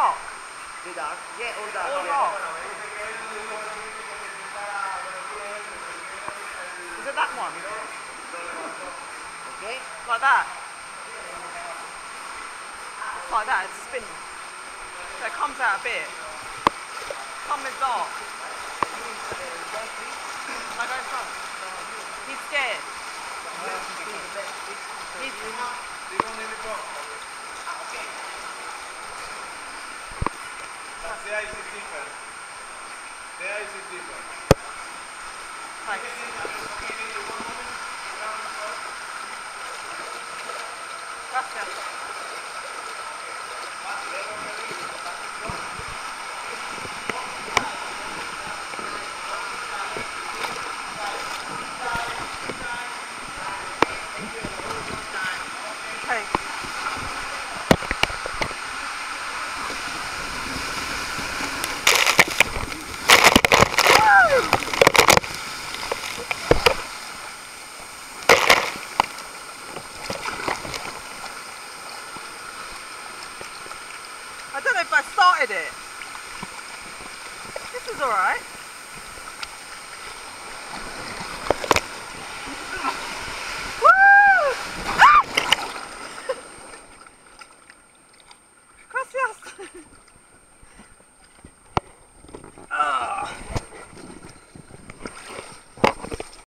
All done. All yeah. wrong. Is it that one? Okay. Like that? Like that, it's spinning. So it comes out a bit. Come with dart. I go in front. He's scared. He's, The ice is different. The ice is different. thanks. Gracias. I started it. This is alright. Ah! Gracias.